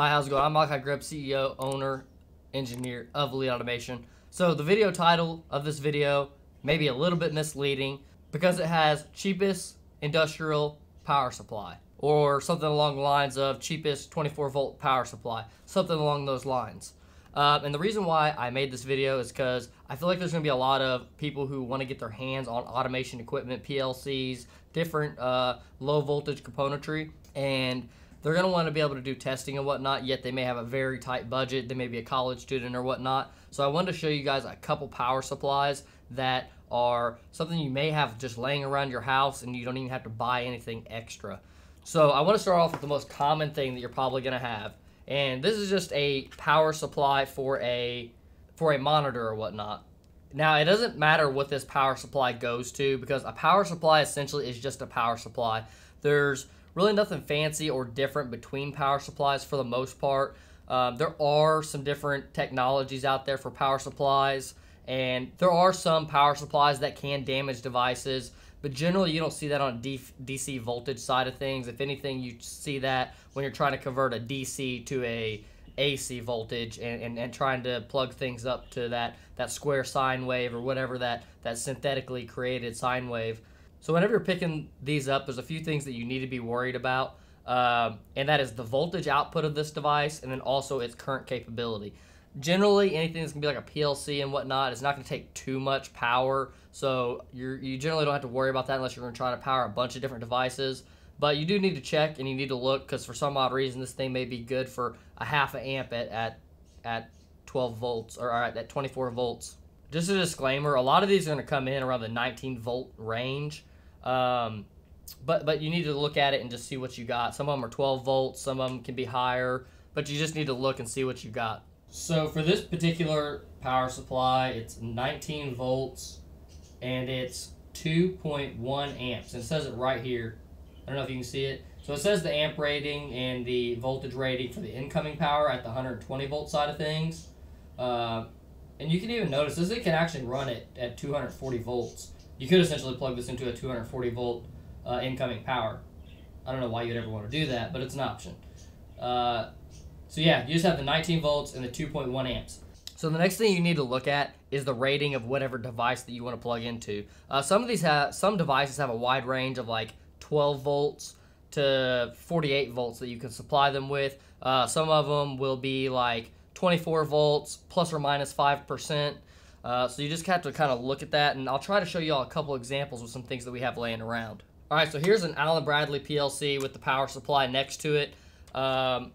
Hi, how's it going? I'm Malachi Grubb, CEO, owner, engineer of Elite Automation. So the video title of this video may be a little bit misleading because it has cheapest industrial power supply or something along the lines of cheapest 24 volt power supply, something along those lines. Uh, and the reason why I made this video is because I feel like there's going to be a lot of people who want to get their hands on automation equipment, PLCs, different uh, low voltage componentry, and they're going to want to be able to do testing and whatnot, yet they may have a very tight budget. They may be a college student or whatnot. So I wanted to show you guys a couple power supplies that are something you may have just laying around your house and you don't even have to buy anything extra. So I want to start off with the most common thing that you're probably going to have. And this is just a power supply for a for a monitor or whatnot. Now, it doesn't matter what this power supply goes to because a power supply essentially is just a power supply. There's really nothing fancy or different between power supplies for the most part. Um, there are some different technologies out there for power supplies, and there are some power supplies that can damage devices, but generally you don't see that on DC voltage side of things. If anything, you see that when you're trying to convert a DC to a AC voltage and, and, and trying to plug things up to that, that square sine wave or whatever that, that synthetically created sine wave. So whenever you're picking these up, there's a few things that you need to be worried about, um, and that is the voltage output of this device, and then also its current capability. Generally, anything that's gonna be like a PLC and whatnot is not gonna take too much power, so you you generally don't have to worry about that unless you're gonna try to power a bunch of different devices. But you do need to check and you need to look because for some odd reason this thing may be good for a half an amp at at, at 12 volts or at 24 volts. Just a disclaimer: a lot of these are gonna come in around the 19 volt range. Um, but but you need to look at it and just see what you got. Some of them are 12 volts, some of them can be higher, but you just need to look and see what you got. So for this particular power supply, it's 19 volts and it's 2.1 amps. And it says it right here. I don't know if you can see it. So it says the amp rating and the voltage rating for the incoming power at the 120 volt side of things. Uh, and you can even notice this, it can actually run it at 240 volts you could essentially plug this into a 240 volt uh, incoming power. I don't know why you'd ever want to do that, but it's an option. Uh, so yeah, you just have the 19 volts and the 2.1 amps. So the next thing you need to look at is the rating of whatever device that you want to plug into. Uh, some of these have some devices have a wide range of like 12 volts to 48 volts that you can supply them with. Uh, some of them will be like 24 volts plus or minus five percent. Uh, so you just have to kind of look at that, and I'll try to show you all a couple examples of some things that we have laying around. All right, so here's an Allen Bradley PLC with the power supply next to it. Um,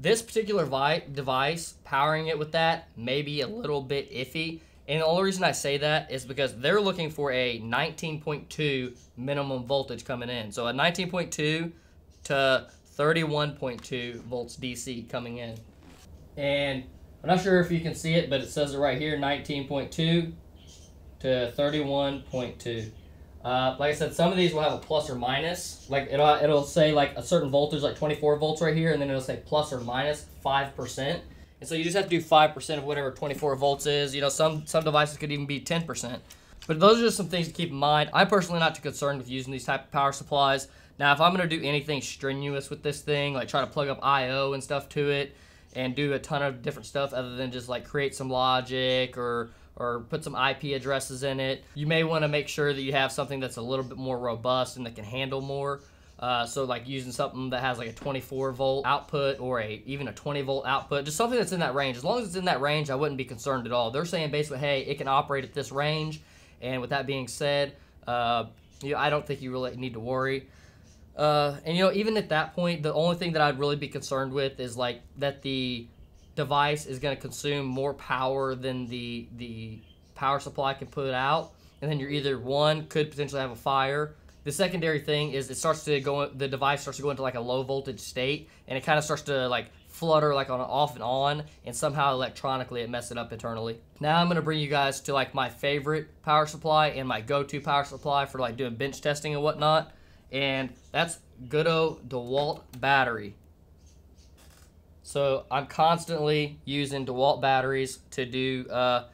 this particular device, powering it with that, may be a little bit iffy. And the only reason I say that is because they're looking for a 19.2 minimum voltage coming in. So a 19.2 to 31.2 volts DC coming in. And I'm not sure if you can see it, but it says it right here, 19.2 to 31.2. Uh, like I said, some of these will have a plus or minus. Like it'll, it'll say like a certain voltage, like 24 volts right here, and then it'll say plus or minus 5%. And so you just have to do 5% of whatever 24 volts is. You know, some, some devices could even be 10%. But those are just some things to keep in mind. I'm personally not too concerned with using these type of power supplies. Now, if I'm going to do anything strenuous with this thing, like try to plug up I.O. and stuff to it, and do a ton of different stuff other than just like create some logic or or put some IP addresses in it. You may want to make sure that you have something that's a little bit more robust and that can handle more. Uh, so like using something that has like a 24 volt output or a even a 20 volt output, just something that's in that range. As long as it's in that range, I wouldn't be concerned at all. They're saying basically, hey, it can operate at this range. And with that being said, uh, you know, I don't think you really need to worry. Uh, and you know, even at that point, the only thing that I'd really be concerned with is like that the device is going to consume more power than the the power supply can put out, and then you're either one could potentially have a fire. The secondary thing is it starts to go. The device starts to go into like a low voltage state, and it kind of starts to like flutter like on off and on, and somehow electronically it messes it up internally. Now I'm gonna bring you guys to like my favorite power supply and my go-to power supply for like doing bench testing and whatnot and that's good old DeWalt battery. So I'm constantly using DeWalt batteries to do uh,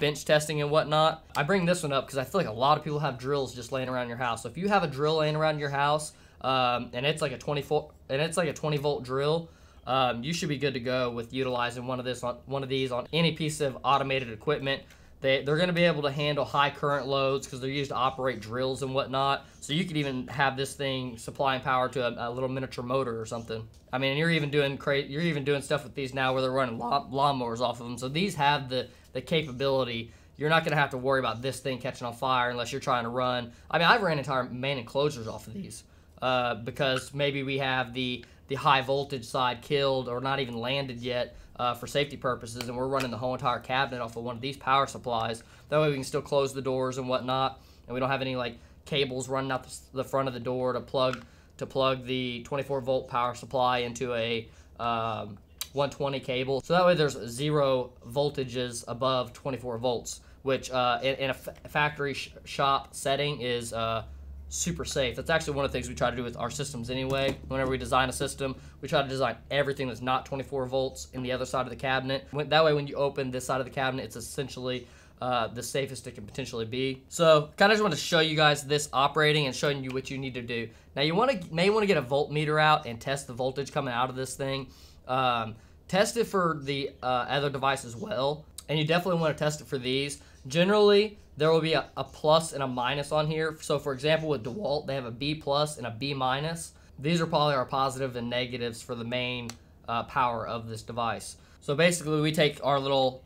bench testing and whatnot. I bring this one up because I feel like a lot of people have drills just laying around your house. So if you have a drill laying around your house um, and it's like a 24 and it's like a 20 volt drill, um, you should be good to go with utilizing one of this on one of these on any piece of automated equipment. They, they're going to be able to handle high current loads because they're used to operate drills and whatnot. So you could even have this thing supplying power to a, a little miniature motor or something. I mean, you're even doing cra- you're even doing stuff with these now where they're running lawn- lawnmowers off of them. So these have the the capability. You're not going to have to worry about this thing catching on fire unless you're trying to run. I mean, I've ran entire main enclosures off of these uh, because maybe we have the the high voltage side killed or not even landed yet uh, for safety purposes, and we're running the whole entire cabinet off of one of these power supplies. That way we can still close the doors and whatnot, and we don't have any like cables running out the front of the door to plug to plug the 24 volt power supply into a um, 120 cable. So that way there's zero voltages above 24 volts, which uh, in, in, a factory sh shop setting is uh, super safe. That's actually one of the things we try to do with our systems anyway. Whenever we design a system, we try to design everything that's not 24 volts in the other side of the cabinet. That way, when you open this side of the cabinet, it's essentially uh, the safest it can potentially be. So, kind of just want to show you guys this operating and showing you what you need to do. Now, you want to may want to get a voltmeter out and test the voltage coming out of this thing. Um, test it for the uh, other device as well, and you definitely want to test it for these. Generally, there will be a, a plus and a minus on here. So for example, with DeWalt, they have a B plus and a B minus. These are probably our positives positive and negatives for the main uh, power of this device. So basically, we take our little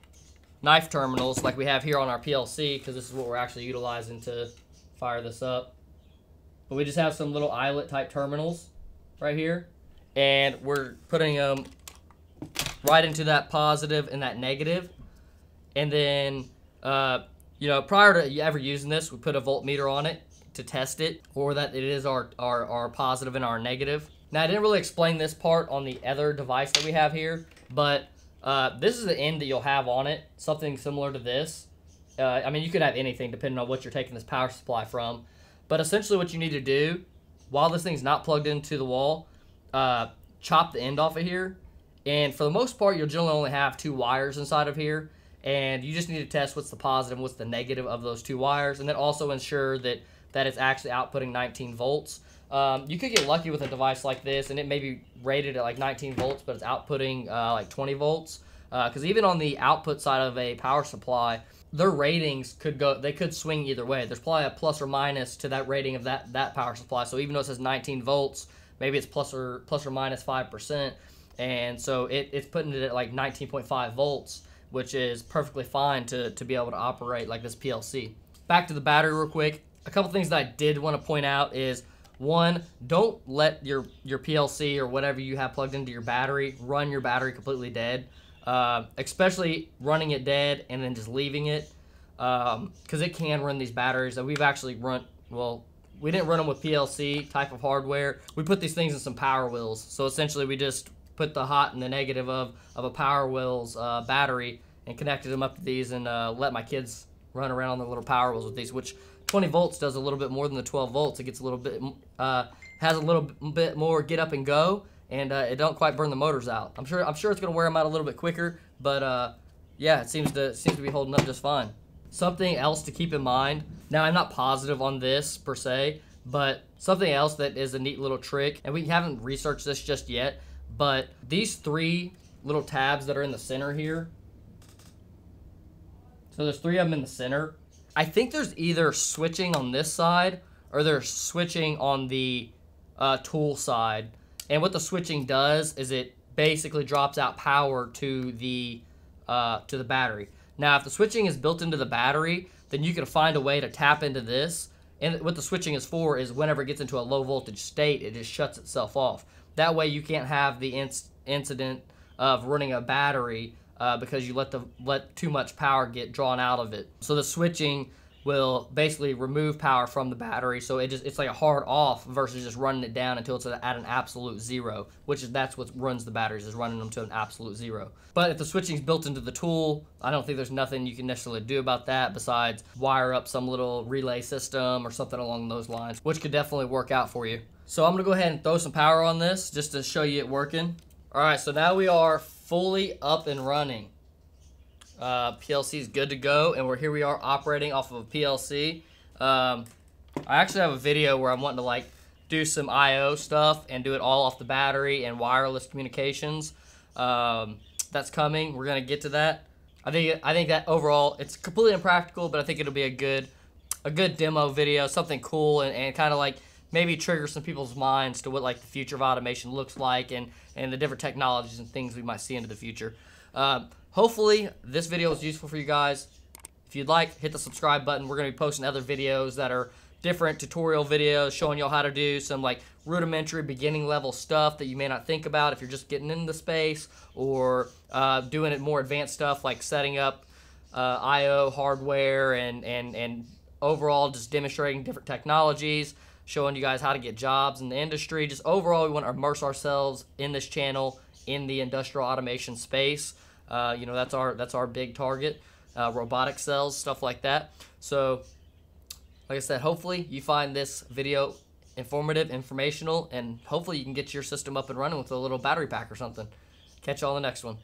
knife terminals like we have here on our PLC, because this is what we're actually utilizing to fire this up. But we just have some little eyelet type terminals right here. And we're putting them right into that positive and that negative. And then uh, you know, prior to ever using this, we put a voltmeter on it to test it, or that it is our, our, our positive and our negative. Now, I didn't really explain this part on the other device that we have here, but uh, this is the end that you'll have on it, something similar to this. Uh, I mean, you could have anything depending on what you're taking this power supply from. But essentially what you need to do, while this thing's not plugged into the wall, uh, chop the end off of here. And for the most part, you'll generally only have two wires inside of here and you just need to test what's the positive and what's the negative of those two wires, and then also ensure that that it's actually outputting 19 volts. Um, you could get lucky with a device like this, and it may be rated at like 19 volts, but it's outputting uh, like 20 volts. Because uh, even on the output side of a power supply, their ratings could go, they could swing either way. There's probably a plus or minus to that rating of that that power supply. So even though it says 19 volts, maybe it's plus or plus or minus minus five percent, and so it, it's putting it at like 19.5 volts which is perfectly fine to, to be able to operate like this PLC. Back to the battery real quick. A couple things that I did want to point out is one, don't let your, your PLC or whatever you have plugged into your battery run your battery completely dead. Uh, especially running it dead and then just leaving it because um, it can run these batteries that we've actually run well we didn't run them with PLC type of hardware we put these things in some power wheels so essentially we just put the hot and the negative of, of a Power Wheels uh, battery and connected them up to these and uh, let my kids run around on the little Power Wheels with these, which 20 volts does a little bit more than the 12 volts. It gets a little bit, uh, has a little bit more get up and go, and uh, it don't quite burn the motors out. I'm sure, I'm sure it's gonna wear them out a little bit quicker, but uh, yeah, it seems to seems to be holding up just fine. Something else to keep in mind. Now, I'm not positive on this per se, but something else that is a neat little trick, and we haven't researched this just yet, but these three little tabs that are in the center here, so there's three of them in the center. I think there's either switching on this side or they're switching on the uh, tool side. And what the switching does is it basically drops out power to the uh, to the battery. Now, if the switching is built into the battery, then you can find a way to tap into this. And what the switching is for is whenever it gets into a low voltage state, it just shuts itself off. That way you can't have the inc- incident of running a battery uh, because you let the let too much power get drawn out of it. So the switching will basically remove power from the battery. So it just it's like a hard off versus just running it down until it's at an absolute zero, which is that's what runs the batteries is running them to an absolute zero. But if the switching is built into the tool, I don't think there's nothing you can necessarily do about that besides wire up some little relay system or something along those lines, which could definitely work out for you. So I'm gonna go ahead and throw some power on this just to show you it working. All right, so now we are fully up and running. Uh, PLC is good to go, and we're here we are operating off of a PLC. Um, I actually have a video where I'm wanting to like do some I/O stuff and do it all off the battery and wireless communications. Um, that's coming. We're gonna get to that. I think I think that overall it's completely impractical, but I think it'll be a good a good demo video, something cool and, and kind of like maybe trigger some people's minds to what like the future of automation looks like and and the different technologies and things we might see into the future. Um, hopefully this video is useful for you guys. If you'd like, hit the subscribe button. We're going to be posting other videos that are different tutorial videos showing y'all how to do some like rudimentary beginning level stuff that you may not think about if you're just getting into the space or uh, doing it more advanced stuff like setting up uh, IO hardware and, and, and overall just demonstrating different technologies, showing you guys how to get jobs in the industry. Just overall, we want to immerse ourselves in this channel in the industrial automation space. Uh, you know, that's our that's our big target uh, robotic cells, stuff like that. So, like I said, hopefully you find this video informative, informational, and hopefully you can get your system up and running with a little battery pack or something. Catch you all in the next one.